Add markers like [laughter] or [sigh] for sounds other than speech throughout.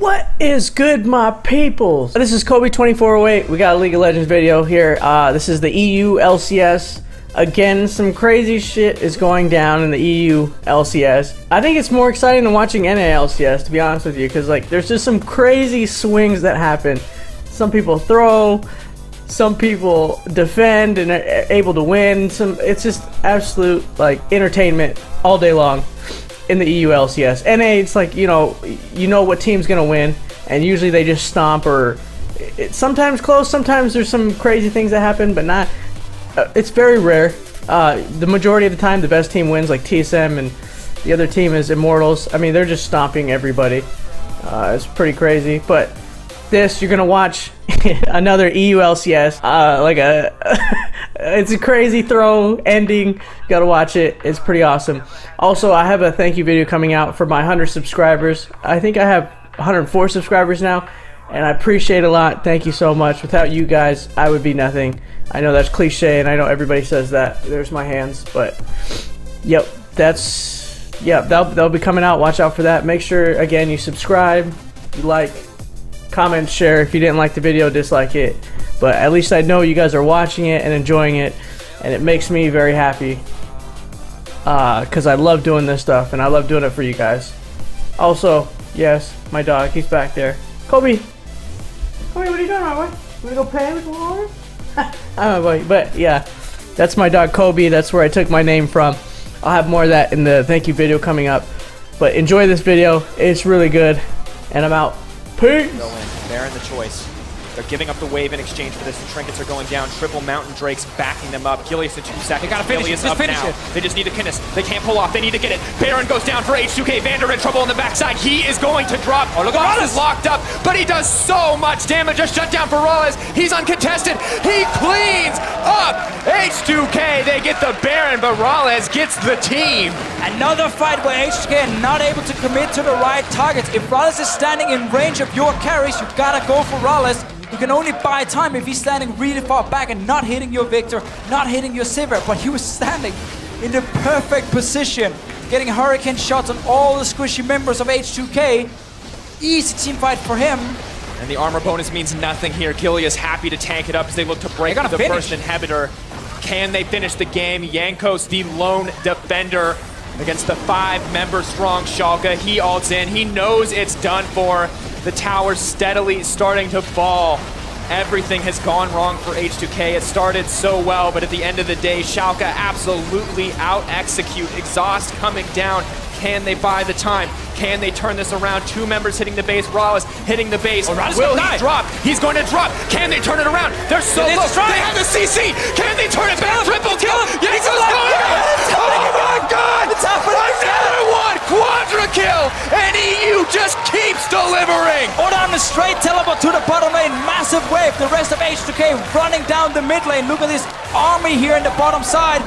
What is good, my peoples? This is Kobe2408. We got a League of Legends video here. Uh, this is the EU LCS. Again, some crazy shit is going down in the EU LCS. I think it's more exciting than watching NA LCS, to be honest with you, because like there's just some crazy swings that happen. Some people throw, some people defend and are able to win. Some it's just absolute like entertainment all day long in the EU LCS. NA, it's like you know, you know what team's gonna win, and usually they just stomp or it's sometimes close. Sometimes there's some crazy things that happen, but not. Uh, it's very rare. Uh, the majority of the time, the best team wins, like TSM, and the other team is Immortals. I mean, they're just stomping everybody. Uh, it's pretty crazy, but this you're gonna watch [laughs] another EU LCS, uh, like a. [laughs] it's a crazy throw ending. Gotta watch it. It's pretty awesome. Also, I have a thank you video coming out for my 100 subscribers. I think I have 104 subscribers now, and I appreciate a lot. Thank you so much. Without you guys, I would be nothing. I know that's cliche, and I know everybody says that. There's my hands, but yep, that's yeah. They'll they'll be coming out. Watch out for that. Make sure again you subscribe, you like, comment, share. If you didn't like the video, dislike it. But at least I know you guys are watching it and enjoying it, and it makes me very happy. Because uh, I love doing this stuff, and I love doing it for you guys. Also, yes, my dog, he's back there. Kobe! Kobe, what are you doing, my boy? You wanna go play with the water? [laughs] I don't know, but yeah, that's my dog Kobe. That's where I took my name from. I'll have more of that in the thank you video coming up. But enjoy this video. It's really good. And I'm out. Peace! Go in. The choice. They're giving up the wave in exchange for this. The trinkets are going down. Triple Mountain Drakes backing them up. Gilius in two seconds. They gotta finish Gilius it. Just finish now. it. They just need a Kinnis. They can't pull off. They need to get it. Baron goes down for H2K. Vander in trouble on the backside. He is going to drop. Oh, look at is locked up, but he does so much damage. A shutdown for Rallis. He's uncontested. He cleans up H2K. They get the Baron, but Rallis gets the team. Another fight where HK not able to commit to the right targets. If Rollis is standing in range of your carries, you gotta go for Rollis. You can only buy time if he's standing really far back and not hitting your Viktor, not hitting your Sivir. But he was standing in the perfect position, getting hurricane shots on all the squishy members of H2K. Easy team fight for him. And the armor bonus means nothing here. Gilius happy to tank it up as they look to break the gonna first inhibitor. Can they finish the game? Jankos, the lone defender against the five-member strong Schalke. He ults in. He knows it's done for. The tower's steadily starting to fall. Everything has gone wrong for H2K. It started so well, but at the end of the day, Schalke absolutely out-execute. Exhaust coming down. Can they buy the time? Can they turn this around? Two members hitting the base. Rallis hitting the base. Oh, Will he drop? He's going to drop. Can they turn it around? They're so low. They have the CC. Can they turn it back? Kill. Triple kill. Yes, He's it's going Yeah, Oh my. God! It's happening Another one. Quadra kill. And EU just keeps delivering. Order on a straight teleport to the bottom lane. Massive wave. The rest of H2K running down the mid lane. Look at this army here in the bottom side.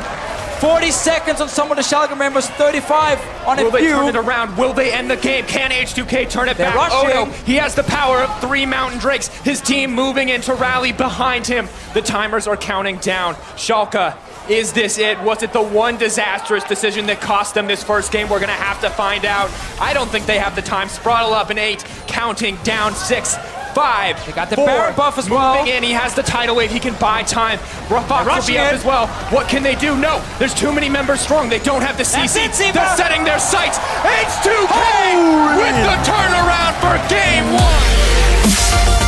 40 seconds on some of the Schalke members. 35 on Will a they turn it around? Will they end the game? Can H2K turn it They're back? Oh no, he has the power of three Mountain Drakes. His team moving in to rally behind him. The timers are counting down. Schalke, is this it? Was it the one disastrous decision that cost them this first game? We're gonna have to find out. I don't think they have the time. Spraddle up in eight, counting down six. Five. They got the four, Baron buff as well. Moving in, he has the tidal wave. He can buy time. Rafak could be up as well. What can they do? No, there's too many members strong. They don't have the CC. It, They're setting their sights. H2K Holy. with the turnaround for game one.